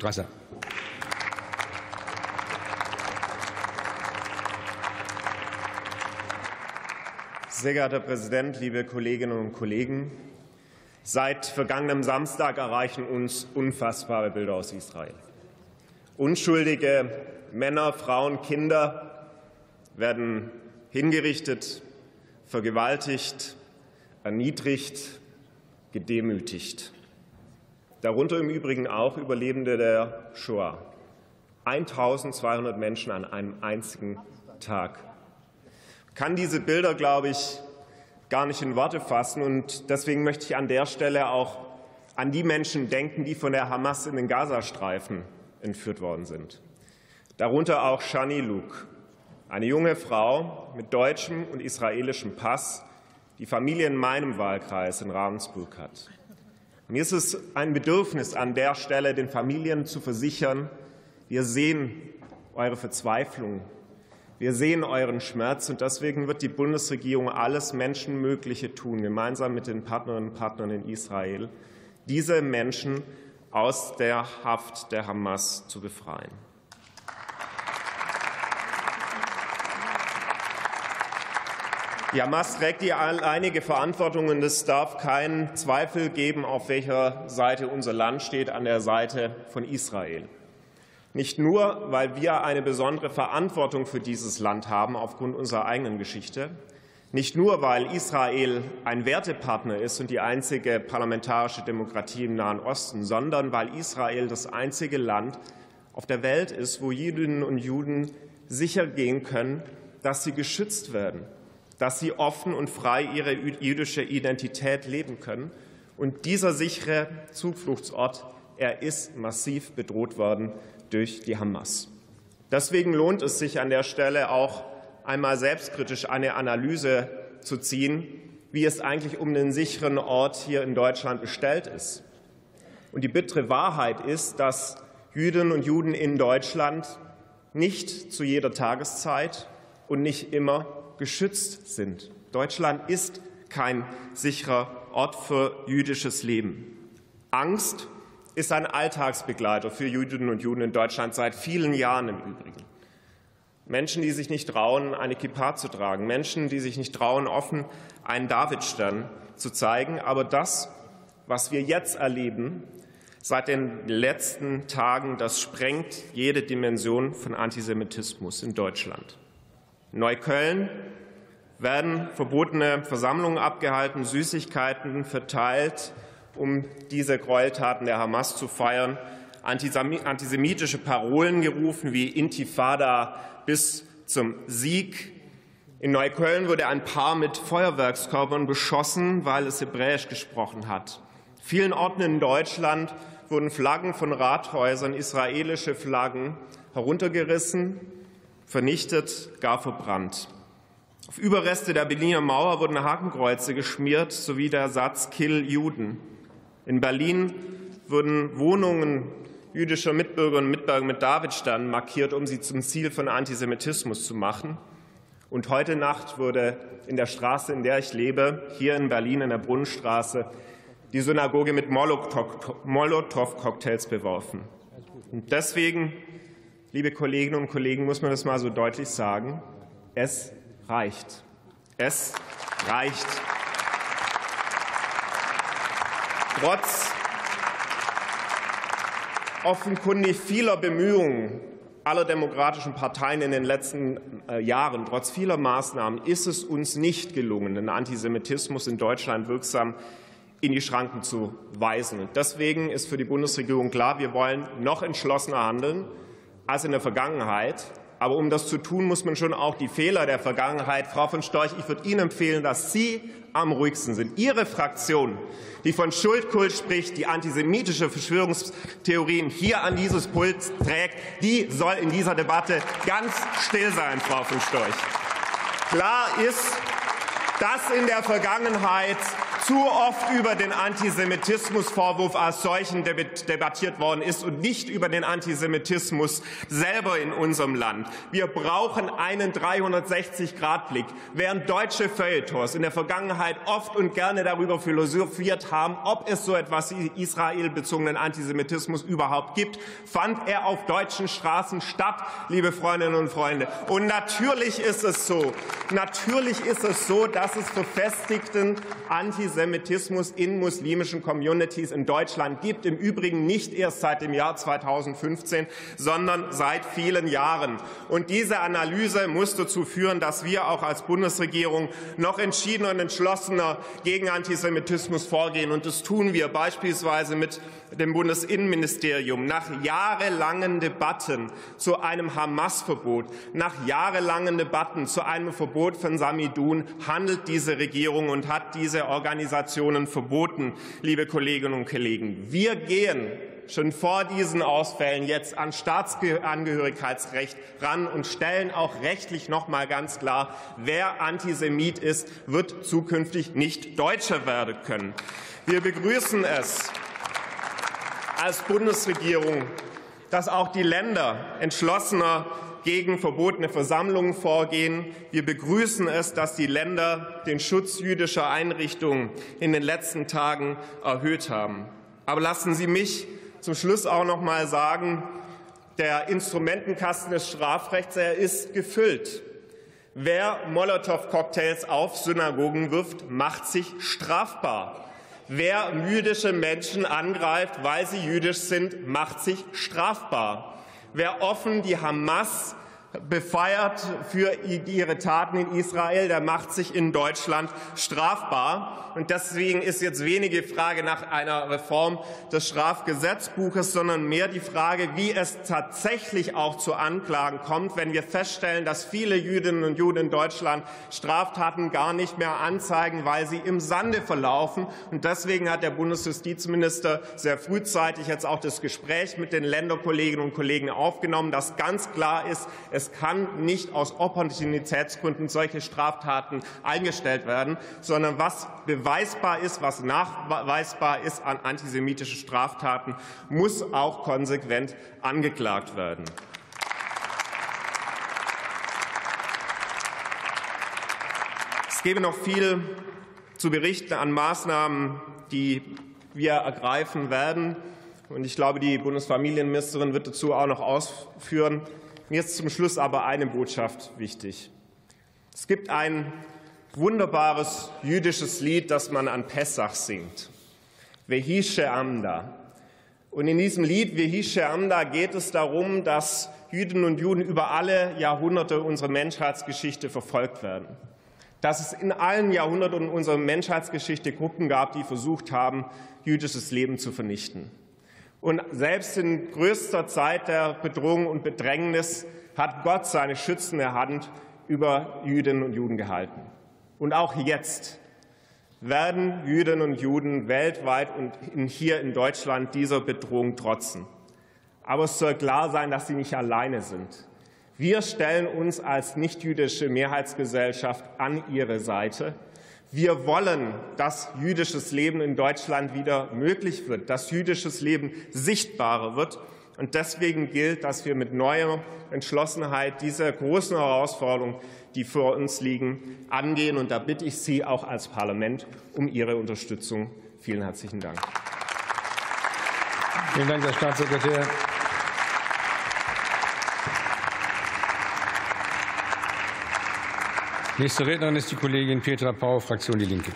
Strasser. Sehr geehrter Herr Präsident, liebe Kolleginnen und Kollegen! Seit vergangenem Samstag erreichen uns unfassbare Bilder aus Israel. Unschuldige Männer, Frauen, Kinder werden hingerichtet, vergewaltigt, erniedrigt, gedemütigt. Darunter im Übrigen auch Überlebende der Shoah. 1200 Menschen an einem einzigen Tag. Kann diese Bilder, glaube ich, gar nicht in Worte fassen. Und deswegen möchte ich an der Stelle auch an die Menschen denken, die von der Hamas in den Gazastreifen entführt worden sind. Darunter auch Shani Luke, eine junge Frau mit deutschem und israelischem Pass, die Familie in meinem Wahlkreis in Ravensburg hat. Mir ist es ein Bedürfnis, an der Stelle den Familien zu versichern, wir sehen eure Verzweiflung, wir sehen euren Schmerz, und deswegen wird die Bundesregierung alles Menschenmögliche tun, gemeinsam mit den Partnerinnen und Partnern in Israel, diese Menschen aus der Haft der Hamas zu befreien. Die Hamas trägt alleinige Verantwortung, und es darf keinen Zweifel geben, auf welcher Seite unser Land steht, an der Seite von Israel. Nicht nur, weil wir eine besondere Verantwortung für dieses Land haben aufgrund unserer eigenen Geschichte, nicht nur, weil Israel ein Wertepartner ist und die einzige parlamentarische Demokratie im Nahen Osten, sondern weil Israel das einzige Land auf der Welt ist, wo Jüdinnen und Juden sicher gehen können, dass sie geschützt werden dass sie offen und frei ihre jüdische Identität leben können. Und dieser sichere Zufluchtsort, er ist massiv bedroht worden durch die Hamas. Deswegen lohnt es sich an der Stelle auch einmal selbstkritisch eine Analyse zu ziehen, wie es eigentlich um den sicheren Ort hier in Deutschland bestellt ist. Und die bittere Wahrheit ist, dass Jüdinnen und Juden in Deutschland nicht zu jeder Tageszeit und nicht immer geschützt sind. Deutschland ist kein sicherer Ort für jüdisches Leben. Angst ist ein Alltagsbegleiter für Jüdinnen und Juden in Deutschland seit vielen Jahren im Übrigen. Menschen, die sich nicht trauen, eine Kippa zu tragen, Menschen, die sich nicht trauen, offen einen Davidstern zu zeigen. Aber das, was wir jetzt erleben, seit den letzten Tagen, das sprengt jede Dimension von Antisemitismus in Deutschland. Neukölln werden verbotene Versammlungen abgehalten, Süßigkeiten verteilt, um diese Gräueltaten der Hamas zu feiern, antisemitische Parolen gerufen wie Intifada bis zum Sieg. In Neukölln wurde ein Paar mit Feuerwerkskörpern beschossen, weil es Hebräisch gesprochen hat. Vielen Orten in Deutschland wurden Flaggen von Rathäusern, israelische Flaggen, heruntergerissen vernichtet, gar verbrannt. Auf Überreste der Berliner Mauer wurden Hakenkreuze geschmiert, sowie der Satz Kill Juden. In Berlin wurden Wohnungen jüdischer Mitbürgerinnen und Mitbürger mit Davidstern markiert, um sie zum Ziel von Antisemitismus zu machen. Und heute Nacht wurde in der Straße, in der ich lebe, hier in Berlin in der Brunnenstraße, die Synagoge mit Molotow-Cocktails beworfen. Und deswegen liebe Kolleginnen und Kollegen, muss man das mal so deutlich sagen. Es reicht. Es reicht. Trotz offenkundig vieler Bemühungen aller demokratischen Parteien in den letzten äh, Jahren, trotz vieler Maßnahmen, ist es uns nicht gelungen, den Antisemitismus in Deutschland wirksam in die Schranken zu weisen. deswegen ist für die Bundesregierung klar, wir wollen noch entschlossener handeln als in der Vergangenheit. Aber um das zu tun, muss man schon auch die Fehler der Vergangenheit. Frau von Storch, ich würde Ihnen empfehlen, dass Sie am ruhigsten sind. Ihre Fraktion, die von Schuldkult spricht, die antisemitische Verschwörungstheorien hier an dieses Pult trägt, die soll in dieser Debatte ganz still sein, Frau von Storch. Klar ist, dass in der Vergangenheit zu oft über den Antisemitismusvorwurf als solchen debattiert worden ist und nicht über den Antisemitismus selber in unserem Land. Wir brauchen einen 360-Grad-Blick. Während deutsche Feuilletons in der Vergangenheit oft und gerne darüber philosophiert haben, ob es so etwas wie israelbezogenen Antisemitismus überhaupt gibt, fand er auf deutschen Straßen statt, liebe Freundinnen und Freunde. Und natürlich ist es so, natürlich ist es so, dass es verfestigten Antisemitismus in muslimischen Communities in Deutschland gibt. Im Übrigen nicht erst seit dem Jahr 2015, sondern seit vielen Jahren. Und diese Analyse muss dazu führen, dass wir auch als Bundesregierung noch entschiedener und entschlossener gegen Antisemitismus vorgehen. Und das tun wir beispielsweise mit dem Bundesinnenministerium nach jahrelangen Debatten zu einem Hamas-Verbot, nach jahrelangen Debatten zu einem Verbot von Samidun handelt diese Regierung und hat diese Organisationen verboten, liebe Kolleginnen und Kollegen. Wir gehen schon vor diesen Ausfällen jetzt an Staatsangehörigkeitsrecht ran und stellen auch rechtlich noch mal ganz klar, wer Antisemit ist, wird zukünftig nicht Deutscher werden können. Wir begrüßen es als Bundesregierung, dass auch die Länder entschlossener gegen verbotene Versammlungen vorgehen. Wir begrüßen es, dass die Länder den Schutz jüdischer Einrichtungen in den letzten Tagen erhöht haben. Aber lassen Sie mich zum Schluss auch noch mal sagen, der Instrumentenkasten des Strafrechts er ist gefüllt. Wer Molotow-Cocktails auf Synagogen wirft, macht sich strafbar. Wer jüdische Menschen angreift, weil sie jüdisch sind, macht sich strafbar. Wer offen die Hamas befeiert für ihre Taten in Israel, der macht sich in Deutschland strafbar. Und deswegen ist jetzt wenige Frage nach einer Reform des Strafgesetzbuches, sondern mehr die Frage, wie es tatsächlich auch zu Anklagen kommt, wenn wir feststellen, dass viele Jüdinnen und Juden in Deutschland Straftaten gar nicht mehr anzeigen, weil sie im Sande verlaufen. Und deswegen hat der Bundesjustizminister sehr frühzeitig jetzt auch das Gespräch mit den Länderkolleginnen und Kollegen aufgenommen, dass ganz klar ist, es kann nicht aus Opportunitätsgründen solche Straftaten eingestellt werden, sondern was beweisbar ist, was nachweisbar ist an antisemitischen Straftaten, muss auch konsequent angeklagt werden. Es gäbe noch viel zu berichten an Maßnahmen, die wir ergreifen werden. Und ich glaube, die Bundesfamilienministerin wird dazu auch noch ausführen. Mir ist zum Schluss aber eine Botschaft wichtig. Es gibt ein wunderbares jüdisches Lied, das man an Pessach singt. Vehische Amda. Und in diesem Lied Vehische Amda geht es darum, dass Jüdinnen und Juden über alle Jahrhunderte unserer Menschheitsgeschichte verfolgt werden. Dass es in allen Jahrhunderten unserer Menschheitsgeschichte Gruppen gab, die versucht haben, jüdisches Leben zu vernichten. Und selbst in größter Zeit der Bedrohung und Bedrängnis hat Gott seine schützende Hand über Jüdinnen und Juden gehalten. Und auch jetzt werden Jüdinnen und Juden weltweit und hier in Deutschland dieser Bedrohung trotzen. Aber es soll klar sein, dass sie nicht alleine sind. Wir stellen uns als nichtjüdische Mehrheitsgesellschaft an ihre Seite. Wir wollen, dass jüdisches Leben in Deutschland wieder möglich wird, dass jüdisches Leben sichtbarer wird. Und deswegen gilt, dass wir mit neuer Entschlossenheit diese großen Herausforderungen, die vor uns liegen, angehen. Und da bitte ich Sie auch als Parlament um Ihre Unterstützung. Vielen herzlichen Dank. Vielen Dank, Herr Staatssekretär. Nächste Rednerin ist die Kollegin Petra Pau, Fraktion Die Linke.